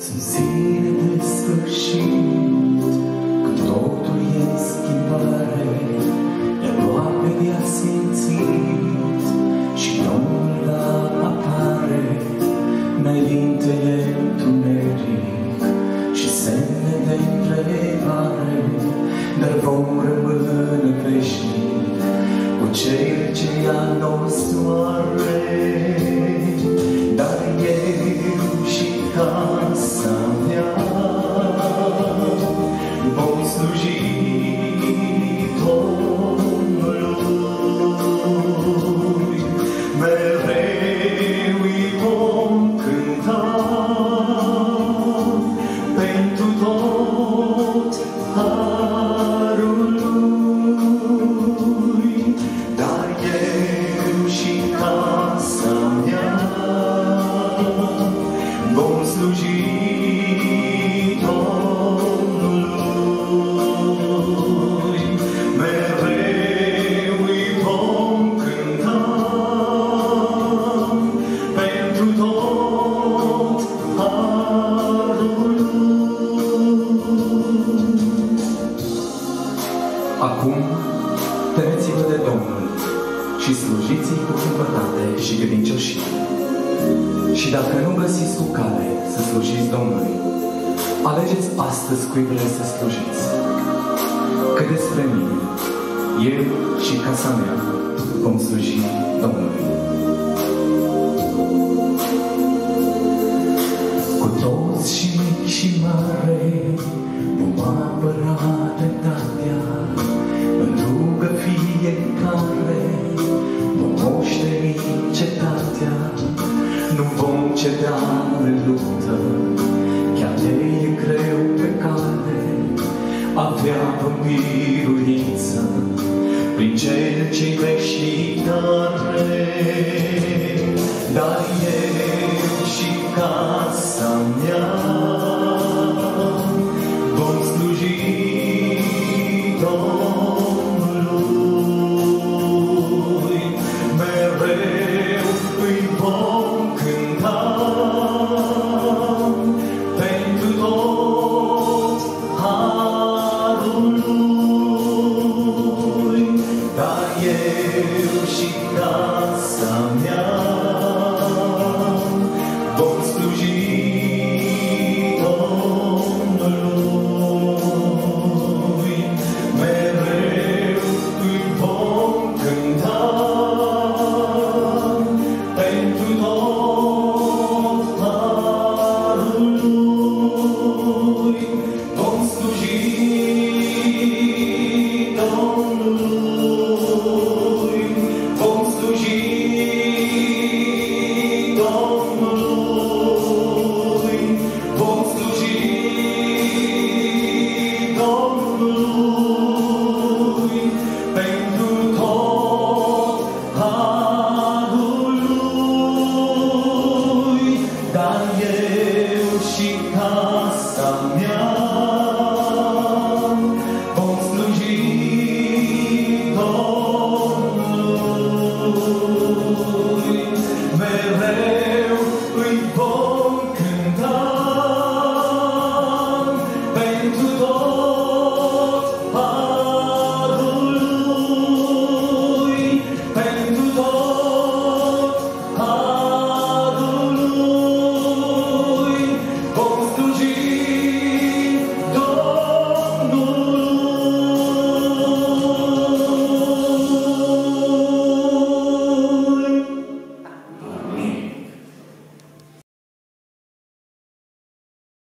Sunt zile de sfârșit, când totul e în schimbare, iar aproape de-a simțit și Domnul va apare. Înaintele întuneric și semne de întrebare, dar vom rămâne veșnic Acum, temeți-vă de Domnul și slujiți-i cu cumpătate și credincioșie. Și dacă nu găsiți cu cale să slujiți Domnului, alegeți astăzi cui vreți să slujiți. Că despre mine, eu și casa mea vom sluji Domnului. Fiecare vom moșteni cetatea nu vom ceda în luptă. Chiar de e greu pe cale avea vom biruință prin cel ce-i veșnic tare dar eu și casa mea